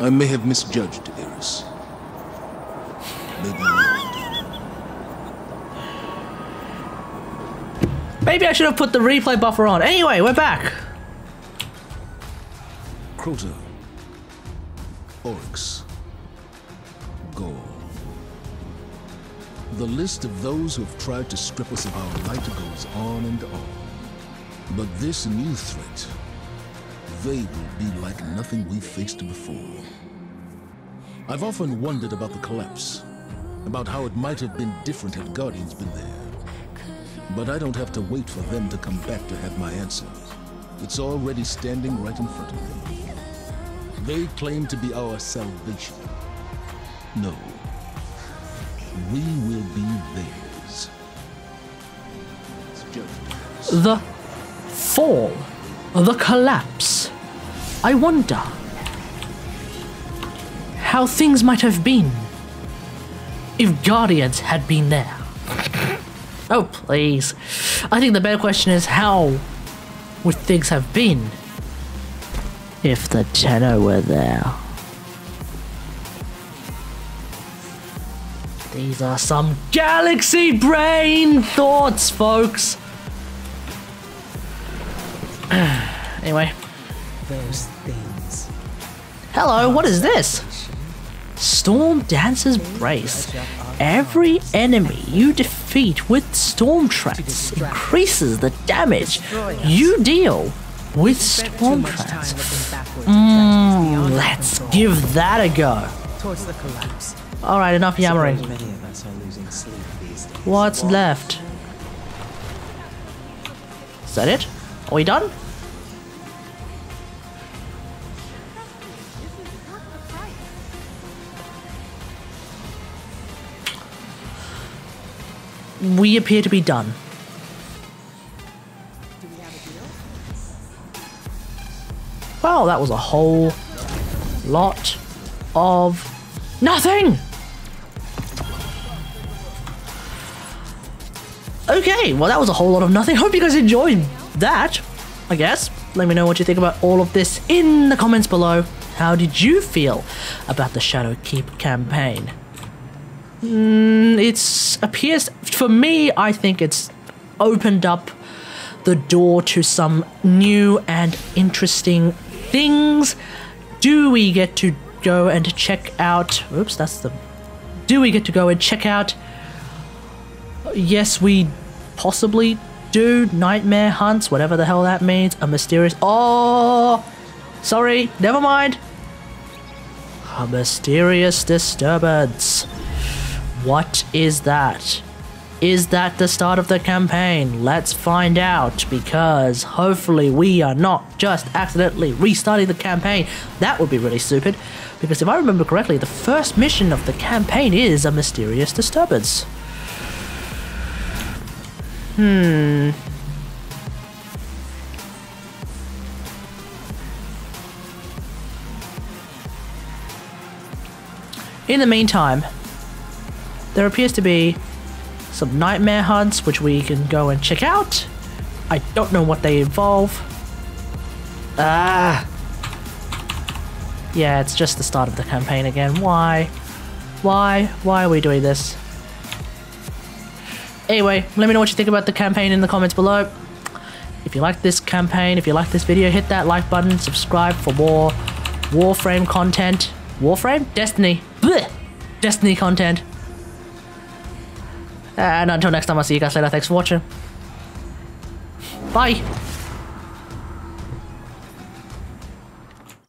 I may have misjudged Eris. Maybe Maybe I should have put the replay buffer on. Anyway, we're back. Crota. Oryx. Gaul. The list of those who have tried to strip us of our light goes on and on. But this new threat, they will be like nothing we faced before. I've often wondered about the collapse, about how it might have been different had Guardians been there. But I don't have to wait for them to come back to have my answer. It's already standing right in front of me. They claim to be our salvation. No. We will be theirs. The fall. The collapse. I wonder how things might have been if Guardians had been there. Oh, please. I think the better question is how would things have been if the Tenno were there? These are some galaxy brain thoughts, folks. anyway. Those things. Hello, what is this? Storm Dancer's Brace. Every enemy you defeat with Storm Trance increases the damage you deal with Storm Trance. Mm, let's give that a go. Alright, enough yammering. What's left? Is that it? Are we done? We appear to be done. Well, that was a whole lot of nothing! Okay, well that was a whole lot of nothing. Hope you guys enjoyed that, I guess. Let me know what you think about all of this in the comments below. How did you feel about the Shadowkeep campaign? Mm, it's appears for me. I think it's opened up the door to some new and interesting things. Do we get to go and check out? Oops, that's the. Do we get to go and check out? Yes, we possibly do nightmare hunts, whatever the hell that means. A mysterious. Oh, sorry, never mind. A mysterious disturbance. What is that? Is that the start of the campaign? Let's find out because hopefully we are not just accidentally restarting the campaign. That would be really stupid because if I remember correctly, the first mission of the campaign is a mysterious disturbance. Hmm. In the meantime, there appears to be some nightmare hunts which we can go and check out. I don't know what they involve. Ah. Yeah, it's just the start of the campaign again. Why? Why? Why are we doing this? Anyway, let me know what you think about the campaign in the comments below. If you like this campaign, if you like this video, hit that like button, subscribe for more Warframe content. Warframe? Destiny. Blech. Destiny content. And until next time, I'll see you guys later. Thanks for watching. Bye.